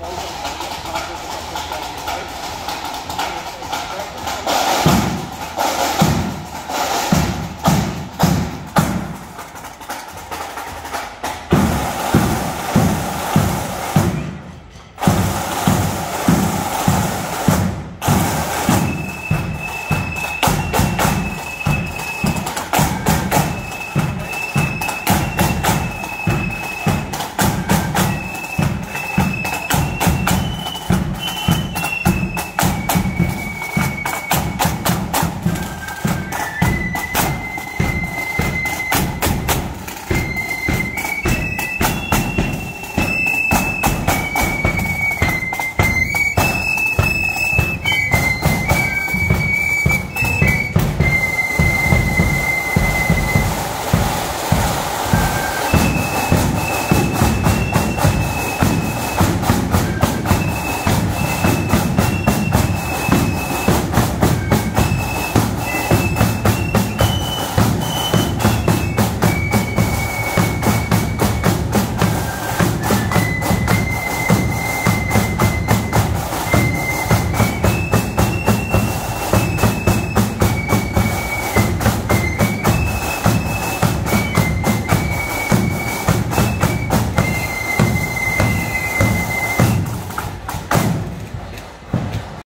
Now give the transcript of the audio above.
Lagi.